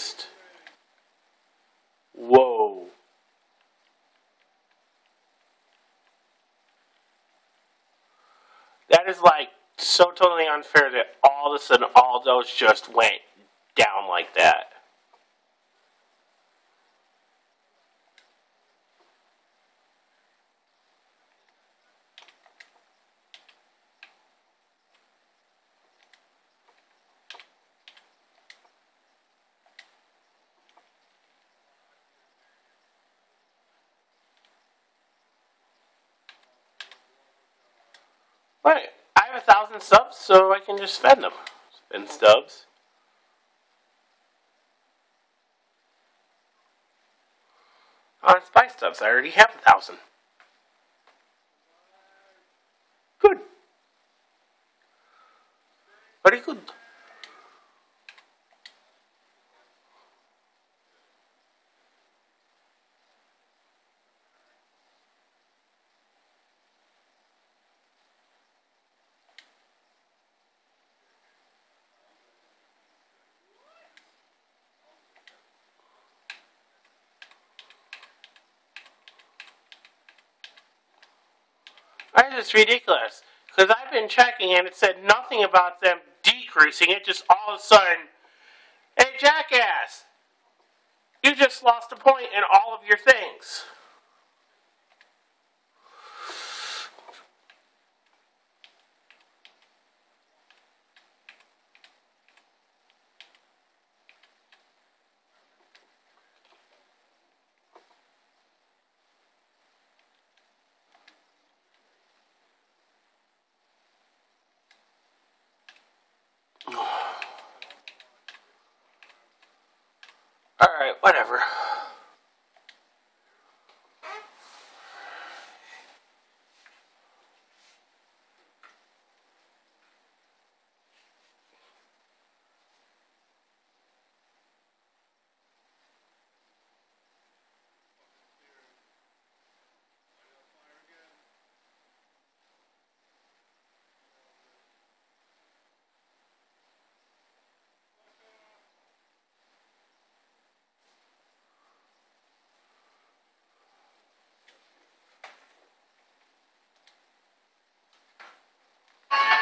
just. Whoa. That is like so totally unfair that all of a sudden all those just went down like that. Right. I have a thousand subs, so I can just spend them. Spend stubs. Uh, On spy stubs, I already have a thousand. Good. Very good. Is ridiculous. Because I've been checking and it said nothing about them decreasing. It just all of a sudden, hey, jackass, you just lost a point in all of your things. Alright, whatever.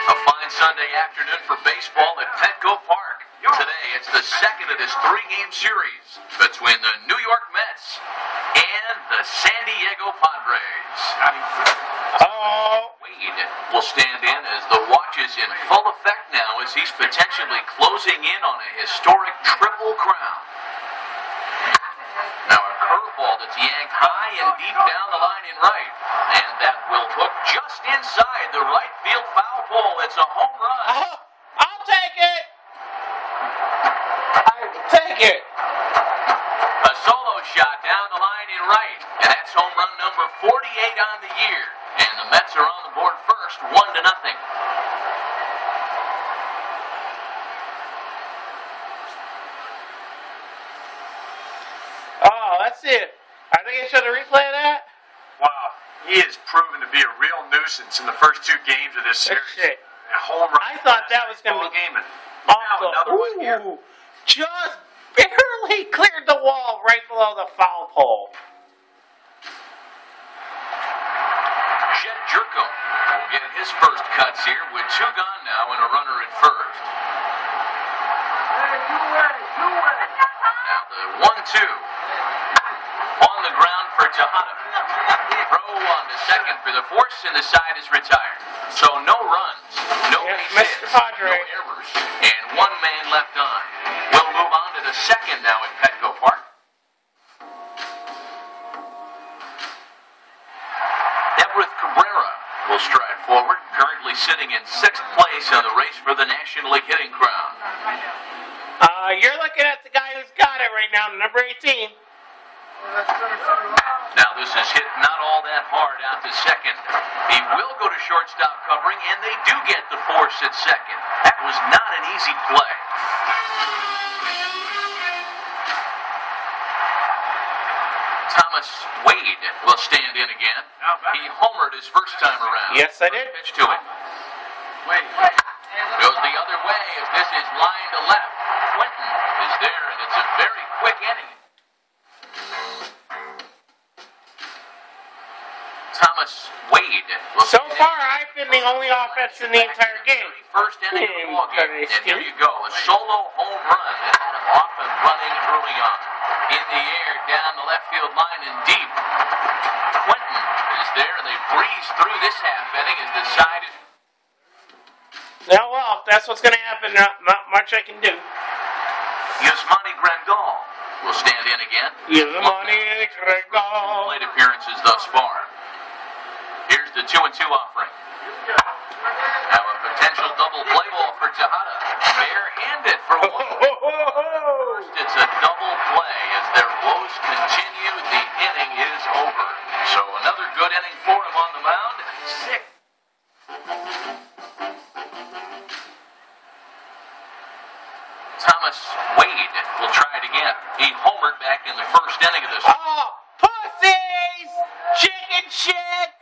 A fine Sunday afternoon for baseball at Petco Park. Today, it's the second of this three-game series between the New York Mets and the San Diego Padres. Wade will stand in as the watch is in full effect now as he's potentially closing in on a historic triple crown. Curveball that's yanked high and deep down the line in right. And that will hook just inside the right field foul pole. It's a home run. I'll, I'll take it. I take it. A solo shot down the line in right. And that's home run number 48 on the year. And the Mets are on the board first, one to nothing. That's it. I think I should have replayed that. Wow, he has proven to be a real nuisance in the first two games of this series. shit. A home run. I thought that was gonna Ball be game and Off now the- another one here. Just barely cleared the wall right below the foul pole. Jed Gyorko will get his first cuts here with two gone now and a runner at first. Now the one-two on the ground for Tejada. Throw on to second for the force, and the side is retired. So no runs, no Yeah, base hits, Padre. no errors, and one man left on. We'll move on to the second now at Petco Park. Everth Cabrera will stride forward, currently sitting in sixth place in the race for the National League hitting crown. Uh, you're looking at the guy who's got it right now, number 18. Now this is hit not all that hard out to second. He will go to shortstop covering, and they do get the force at second. That was not an easy play. Thomas Wade will stand in again. He homered his first time around. Yes, I did. Pitch to him. Goes the other way as this is line to left. Quentin is there, and it's a very quick inning. Thomas Wade. So far, I've been the only offense in the entire game. First inning of the Game ball game. And here you go. A solo home run that had him off and running early on. In the air, down the left field line and deep. Quentin is there, and they breeze through this half inning as the side is Yeah, well, that's what's going to happen. Not, much I can do. Yasmani Grandal will stand in again. Money, Gregor. Plate appearances thus far. The two and two offering. Now a potential double play ball for Tejada. Barehanded for one. It's a double play as their woes continue. The inning is over. So another good inning for him on the mound. Six. Thomas Wade will try it again. He homered back in the first inning of this. Oh, pussies! Chicken shit!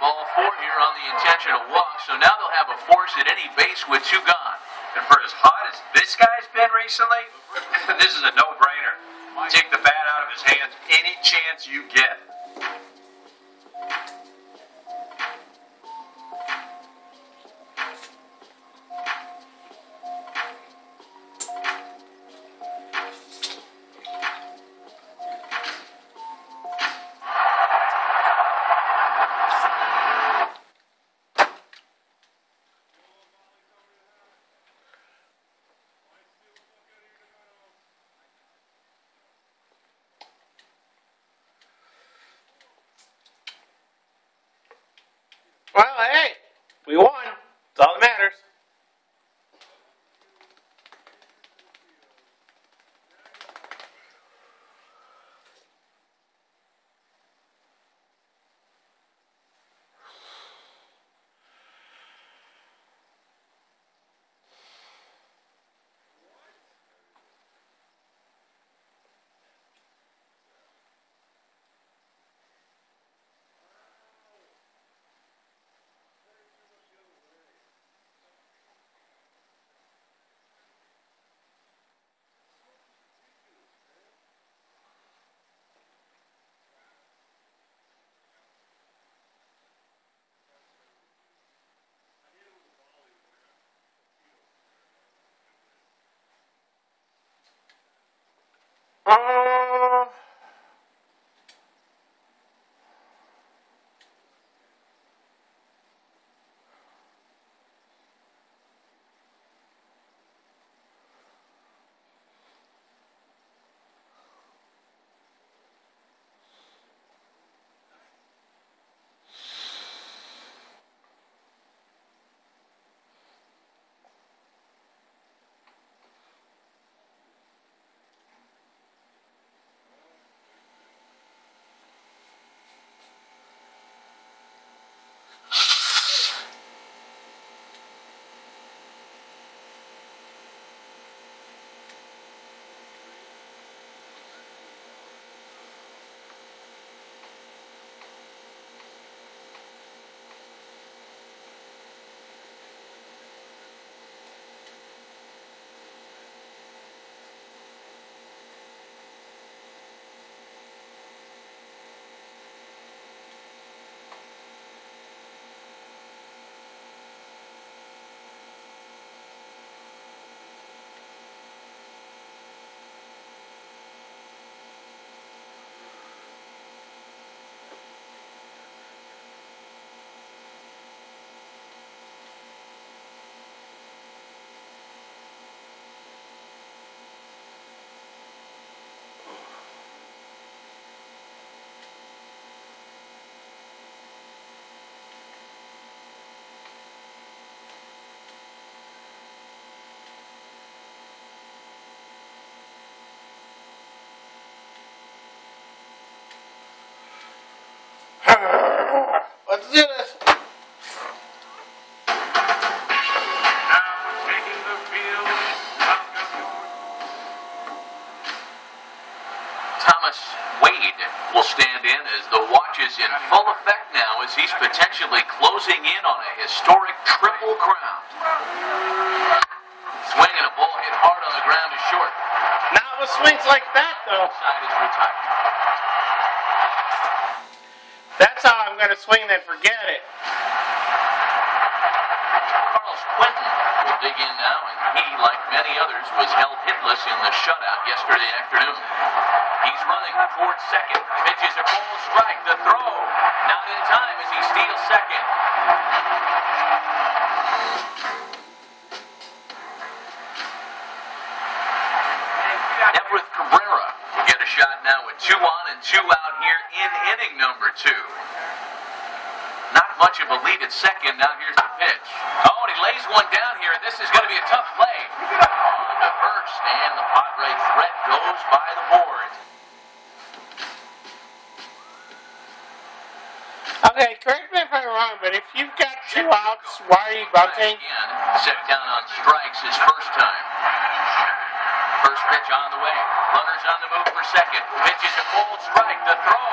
Ball four here on the intentional walk. So now they'll have a force at any base with two gone. And for as hot as this guy's been recently, this is a no-brainer. Take the bat out of his hands any chance you get. Uh, as he's potentially closing in on a historic triple crown. swing and a ball hit hard on the ground to short. Not with swings like that, though. Side is retired. That's how I'm going to swing, then forget it. Carlos Quentin will dig in now, and he, like many others, was held hitless in the shutout yesterday afternoon. He's running towards second. Pitches a full strike. The throw not in time much of a lead at second. Now here's the pitch. Oh, and he lays one down here. This is going to be a tough play. On to first, and the Padre threat goes by the board. Okay, correct me if I'm wrong, but if you've got two outs, why are you bunting? Again, set down on strikes his first time. First pitch on the way. Runners on the move for second. Pitch is a full strike. The throw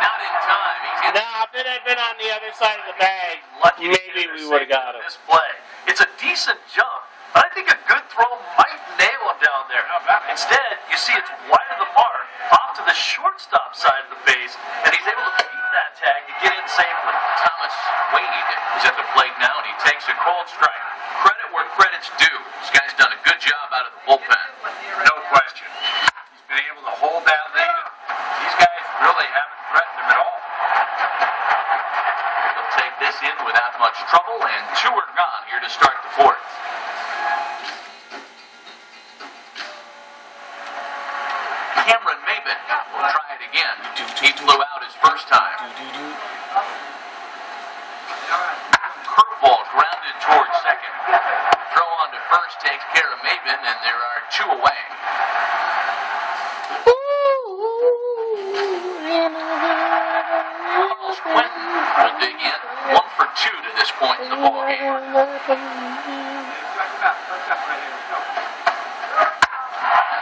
not in time. He's in Now, if it had been on the other side of the bag, Lucky maybe we would have got him. This play. It's a decent jump, but I think a good throw might nail him down there. Instead, you see it's wide of the mark, off to the shortstop side of the base, and he's able to beat that tag to get in safely. Thomas Wade is at the plate now, and he takes a cold strike. Credit where credit's due. This guy's done a good job out of the bullpen. No question. He's been able to hold that lead. and These guys really haven't threatened him at all. He'll take this in without much trouble, and two are gone here to start the fourth. Cameron Maybin will try it again. He flew out his first time. Curveball grounded towards second. Throw on to first takes care of Maben, and there are two away. Quentin will dig in. One two to this point in the ballgame. That's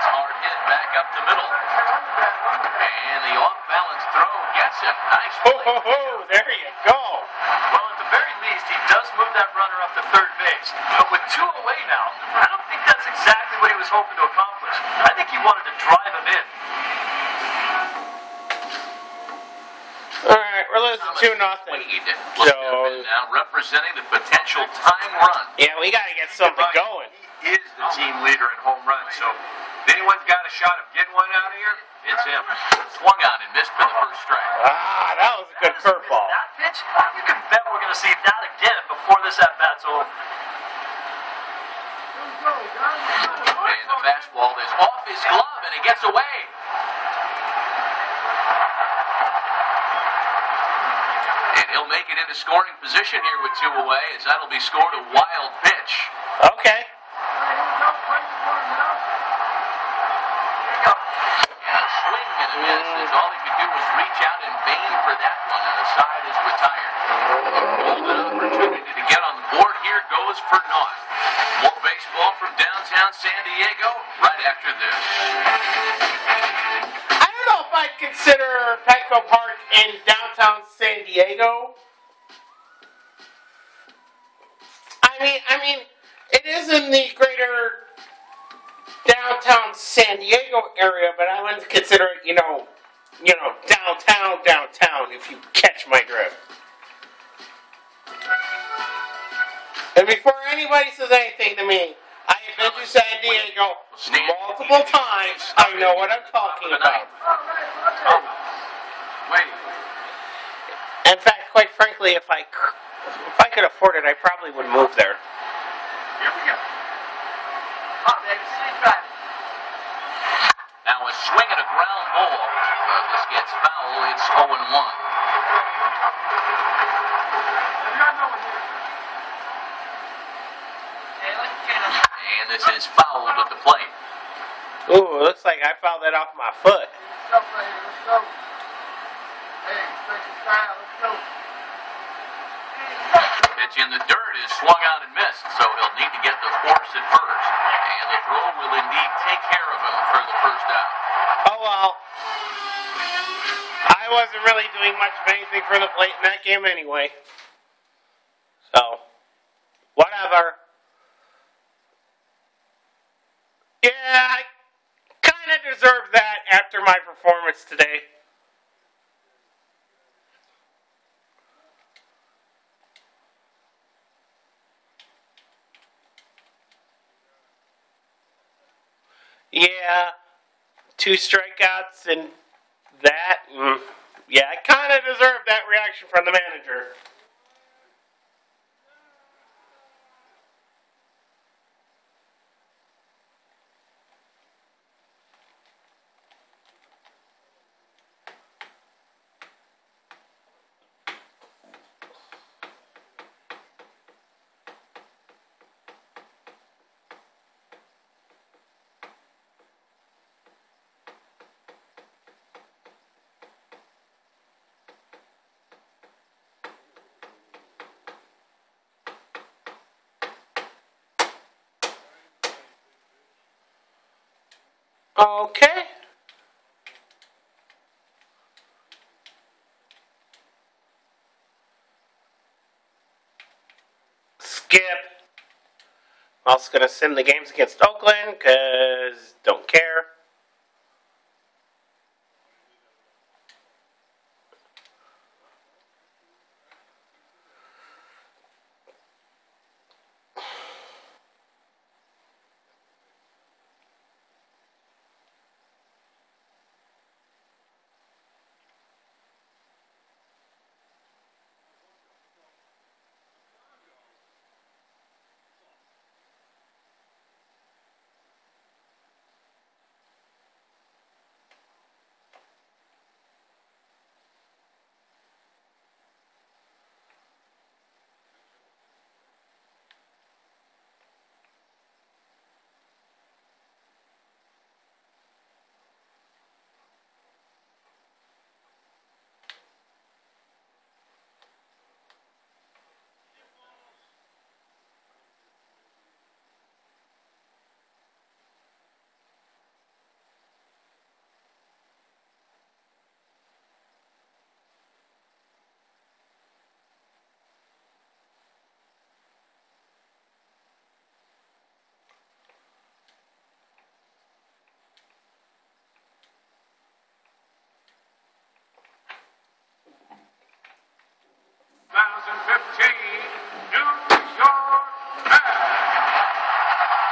hard hit back up the middle. And the off-balance throw gets him. Nice Ho, ho, ho, there you go. Well, at the very least, he does move that runner up to third base. But with two away now, I don't think that's exactly what he was hoping to accomplish. I think he wanted to drive him in. All right, we're losing two nothing. Wade will step in now representing the potential time run. Yeah, we got to get something going. He is the team leader in home runs, so if anyone's got a shot of getting one out of here, it's him. Swung on and missed for the first strike. Ah, that was a good curveball. That pitch, you can bet we're going to see that again before this at bat's over. And the fastball is off his glove and it gets away. He'll make it into scoring position here with two away as that'll be scored a wild pitch. Okay. And a swing and a miss as all he could do was reach out in vain for that one and the side is retired. Golden opportunity to get on the board here goes for naught. More baseball from downtown San Diego right after this. I don't know if I'd consider Petco Park Now a swing and a ground ball. This gets foul. It's 0 1. And this is fouled at the plate. Ooh, it looks like I fouled that off my foot. Pitch in the dirt is swung out and missed, so he'll need to get the force at first. And the throw will indeed take care of him for the first out. Oh well. I wasn't really doing much of anything for the plate in that game anyway. So, whatever. Yeah, I kind of deserve that after my performance today. Yeah, two strikeouts and that. Mm, yeah, I kind of deserve that reaction from the manager. Okay. Skip. Also gonna send the games against Oakland because don't care.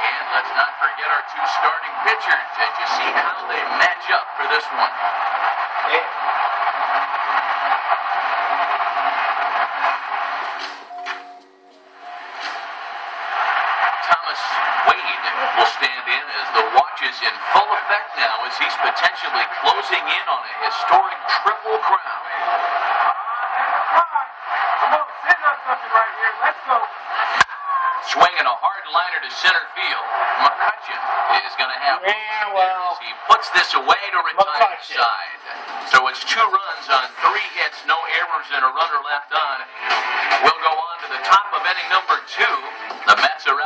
And let's not forget our two starting pitchers. Did you see how they match up for this one? Thomas Wade will stand in as the watch is in full effect now as he's potentially closing in on a historic triple crown. Come on, send us something right here. Let's go. Swinging a hard liner to center field. McCutchen is going to have Yeah, well. he puts this away to retire McCutchen. side. So it's two runs on three hits, no errors, and a runner left on. We'll go on to the top of inning number two. The Mets are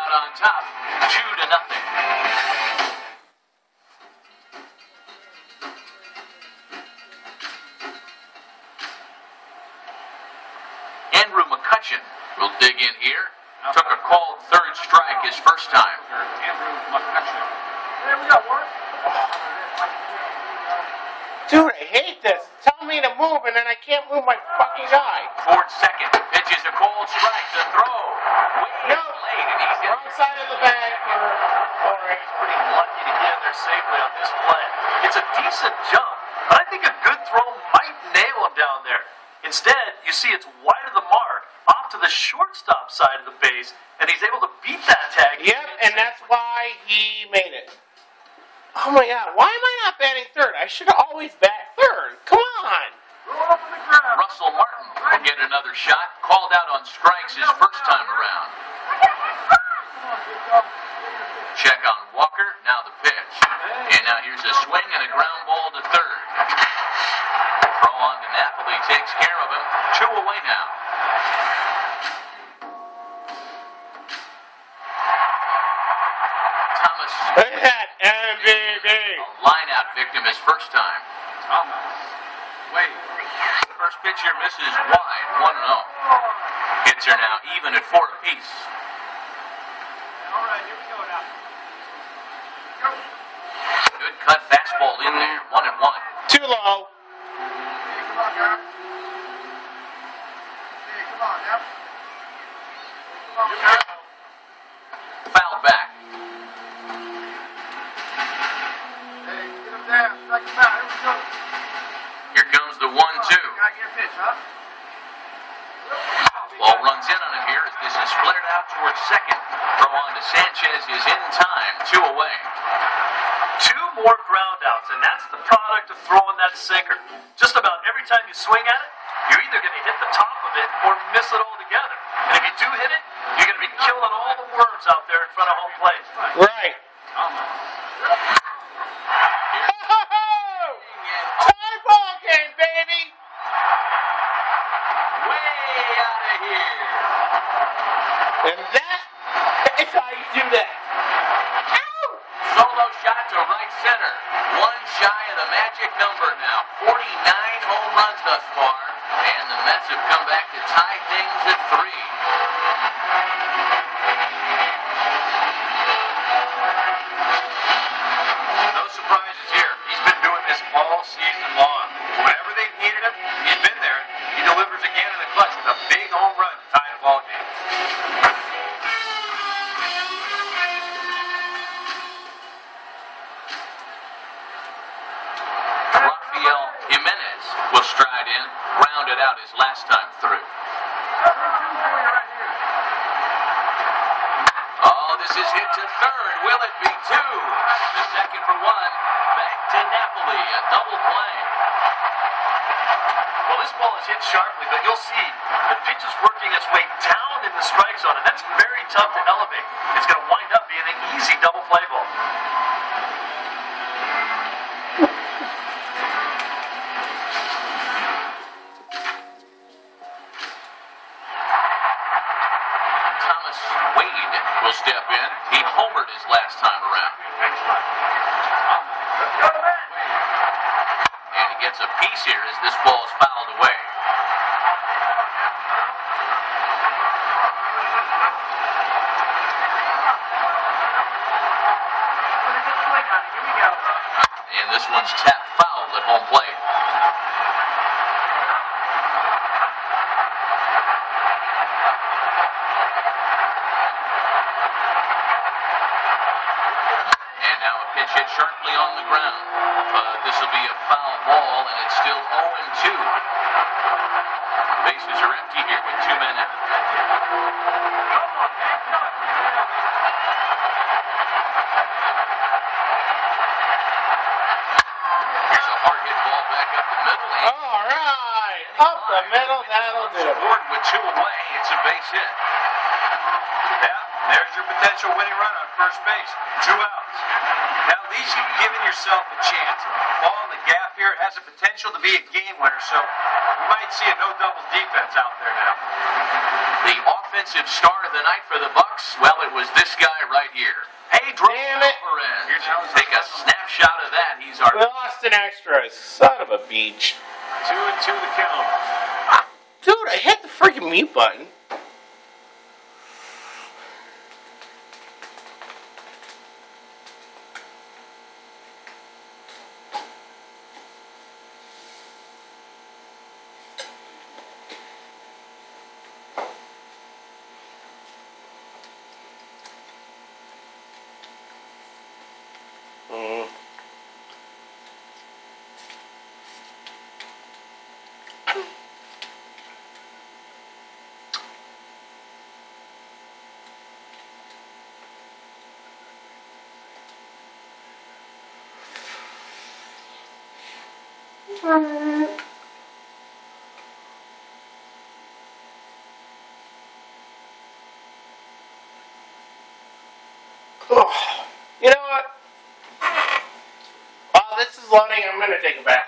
Lucky to get there safely on this play. It's a decent jump, but I think a good throw might nail him down there. Instead, you see it's wide of the mark, off to the shortstop side of the base, and he's able to beat that tag. Yep, and that's why he made it. Oh my god, why am I not batting third? I should always bat third. Come on. Roll up on the ground. Russell Martin will get another shot. Called out on strikes his first time around. Check on Walker. Now the pitch. And now here's a swing and a ground ball to third. Throw on to Napoli takes care of him. Two away now. Thomas, that MVP. a lineout victim his first time. Thomas. Wait. First pitch here misses wide, 1 0. Hits are now even at four apiece. All right, here we go now. Good cut fastball in there, one and one. Too low. Come on, Hey, Foul back. Here comes the one-two. Ball runs in on him. Is splattered out towards second. From on Sanchez is in time, two away. Two more groundouts, and that's the product of throwing that sinker. Just about every time you swing at it, you're either going to hit the top of it or miss it altogether. And if you do hit it, you're going to be killing all the worms out there in front of home plate. Right. And that strikes on it. That's start of the night for the Bucks? Well, it was this guy. Oh, you know what? While this is loading, I'm going to take a bath.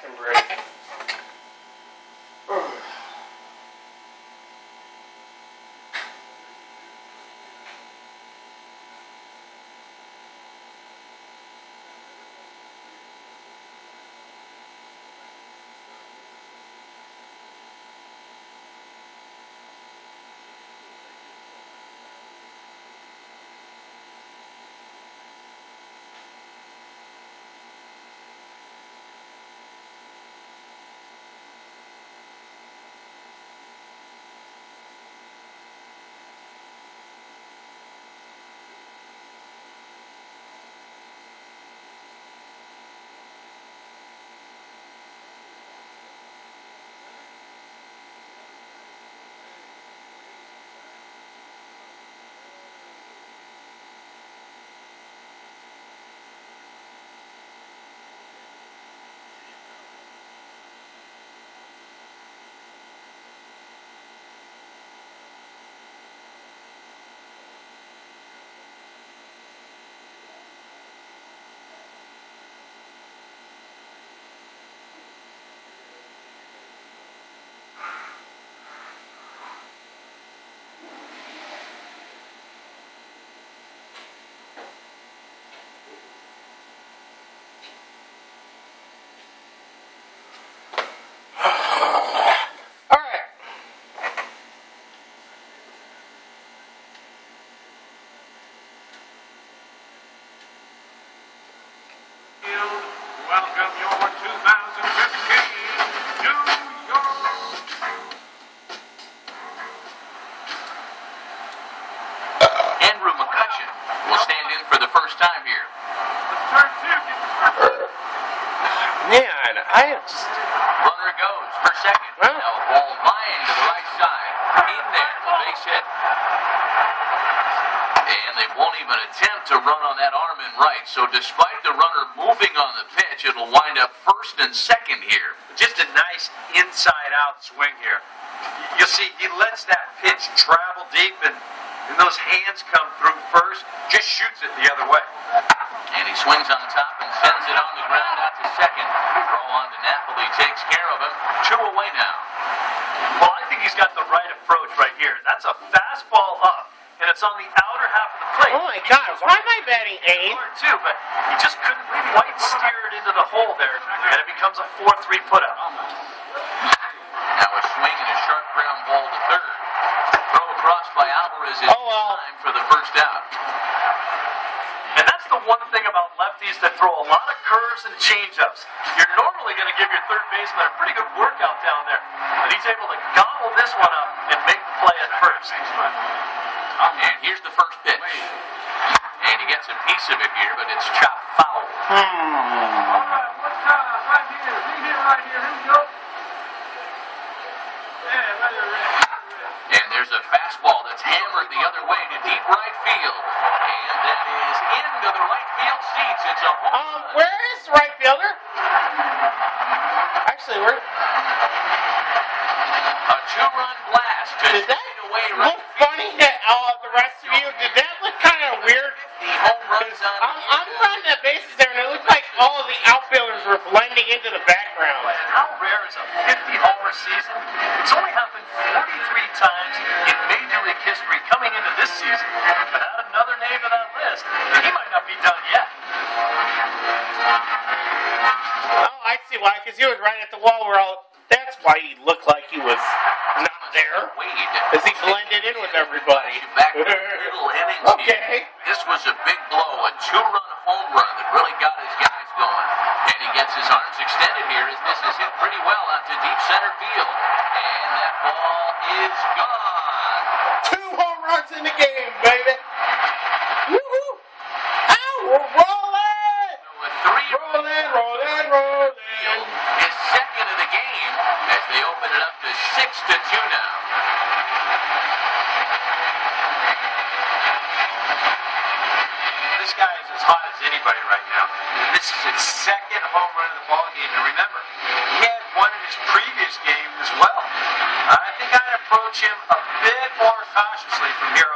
So despite the runner moving on the pitch, it'll wind up first and second here. Just a nice inside out swing here. You'll see he lets that pitch travel deep and, and those hands come through first, just shoots it the other way. And he swings on top and sends it on the ground out to second. Throw on to Napoli takes care of him. Two away now. Well, I think he's got the right approach right here. That's a fastball up, and it's on the outer half of the plate. Oh my God, why am I batting too, but he just couldn't quite steer it into the hole there, and it becomes a 4-3 putout. Now a swing and a sharp ground ball to third. Throw across by Alvarez is Oh, well. time for the first out. And that's the one thing about lefties that throw a lot of curves and changeups. You're normally going to give your third baseman a pretty good workout down there, but he's able to gobble this one up and make the play at first. And here's the first pitch. And he gets a piece of it here, but it's chopped see why, because he was right at the wall where all. That's why he looked like he was not there. As he blended in with everybody. Back to the middle innings Okay. This was a big blow, a two-run home run that really got his guys going. And he gets his arms extended here as this is hit pretty well out to deep center field. And that ball is gone. Two home runs in the game, baby. Woohoo! Ow, we're rolling! So a three Rolling, rolling, rolling. is second of the game as they open it up to six to two now. This guy is as hot as anybody right now. This is his second home run of the ball game, and remember, he had one in his previous game as well. Uh, I think I'd approach him a bit more cautiously from here on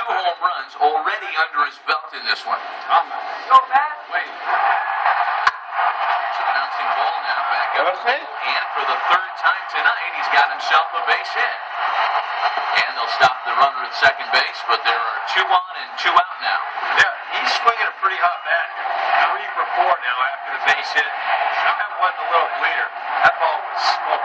two home runs already under his belt in this one. Oh, Go, Matt. Wade. Here's a bouncing ball now back up. Okay. And for the third time tonight, he's got himself a base hit. And they'll stop the runner at second base, but there are two on and two out now. Yeah, he's swinging a pretty hot bat. Three for four now after the base hit. That wasn't a little bleeder. That ball was smoke.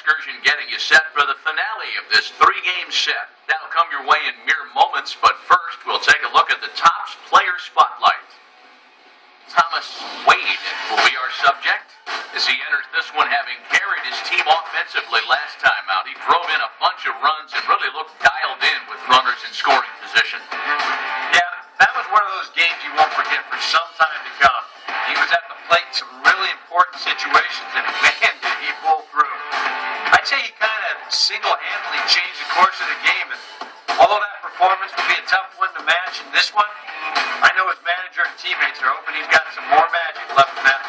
Excursion getting you set for the finale of this three-game set. That'll come your way in mere moments, but first we'll take a look at the Topps Player Spotlight. Thomas Wade will be our subject as he enters this one having carried his team offensively last time out. He drove in a bunch of runs and really looked dialed in with runners in scoring position. Yeah, that was one of those games you won't forget for some time to come. He was at the plate in some really important situations, and man, single-handedly changed the course of the game, and although that performance would be a tough one to match in this one, I know his manager and teammates are hoping he's got some more magic left in that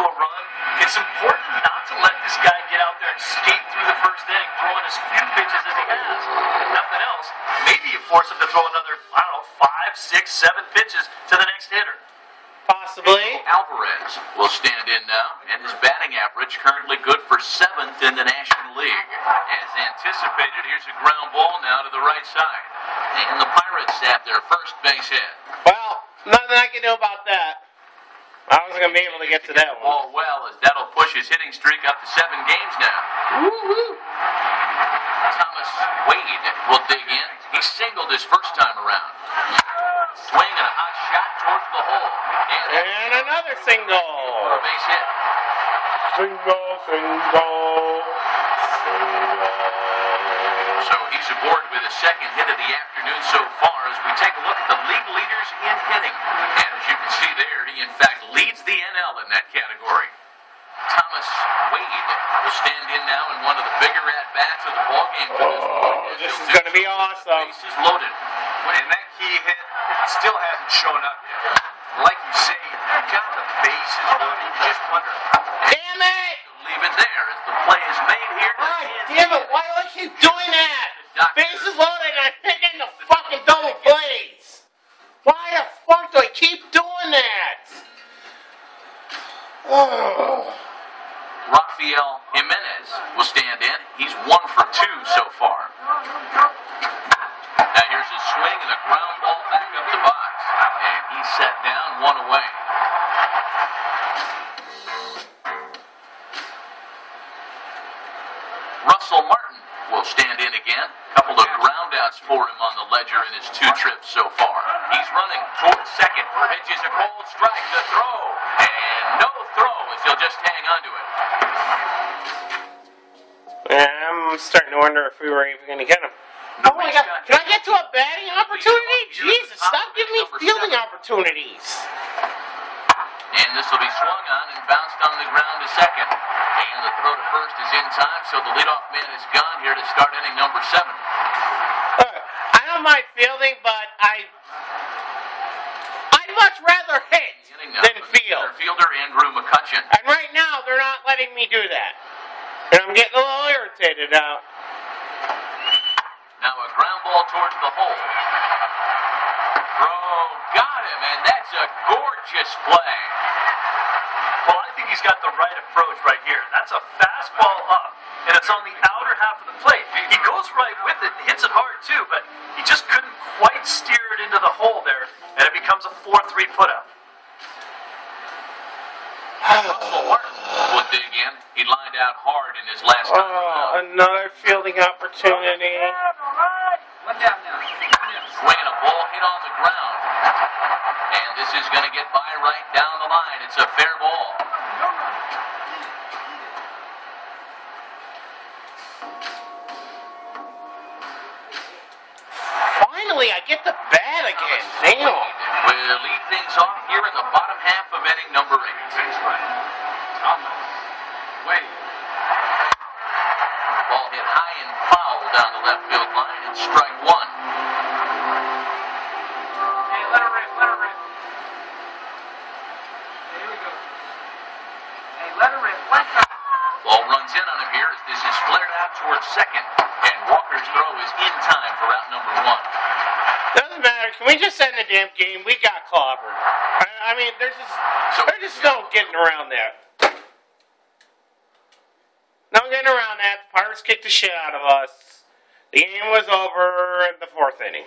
to a run, it's important not to let this guy get out there and skate through the first inning, throwing as few pitches as he has. If nothing else, maybe you force him to throw another, I don't know, five, six, seven pitches to the next hitter. Possibly. Alvarez will stand in now, and his batting average currently good for seventh in the National League. As anticipated, here's a ground ball now to the right side. And the Pirates have their first base hit. Well, nothing I can do about that. I wasn't gonna be able to get to that one. Ball well as that'll push his hitting streak up to seven games now. Woo-hoo. Thomas Wade will dig in. He singled his first time around. Swing and a hot shot towards the hole. And And another for a base hit. Single, single, single. So he's aboard with his second hit of the afternoon so far as we take a look at the league leaders in hitting. And as you can see there, he in fact leads the NL in that category. Thomas Wade will stand in now in one of the bigger at bats of the ballgame. for this one, Oh, as this he'll is gonna be so with awesome. Bases loaded. And that key hit still hasn't shown up yet. Like you say, you got the bases loaded. You just wonder Damn it time, so the leadoff man is gone here to start inning number seven. I don't mind fielding, but I I'd much rather hit than field. Fielder Andrew McCutchen. And right now they're not letting me do that, and I'm getting a little irritated now. Now a ground ball towards the hole. Throw got him, and that's a gorgeous play. Well, I think he's got the right approach right here. That's a fastball up, and it's on the outer half of the plate. He goes right with it, and hits it hard too, but he just couldn't quite steer it into the hole there, and it becomes a 4-3 putout. Russell Martin would dig in. He lined out hard in his last Oh, around. another fielding opportunity. One down now. Swinging hit on the ground. And this is going to get by right down the line. It's a fair ball. Finally, I get the bat again. Damn. We'll lead things off here in the bottom half of inning number eight. Wait. Ball hit high and foul down the left field line. It's strike just end the damn game? We got clobbered. I, I mean, there's just there's just no getting around that. No getting around that. The Pirates kicked the shit out of us. The game was over in the fourth inning.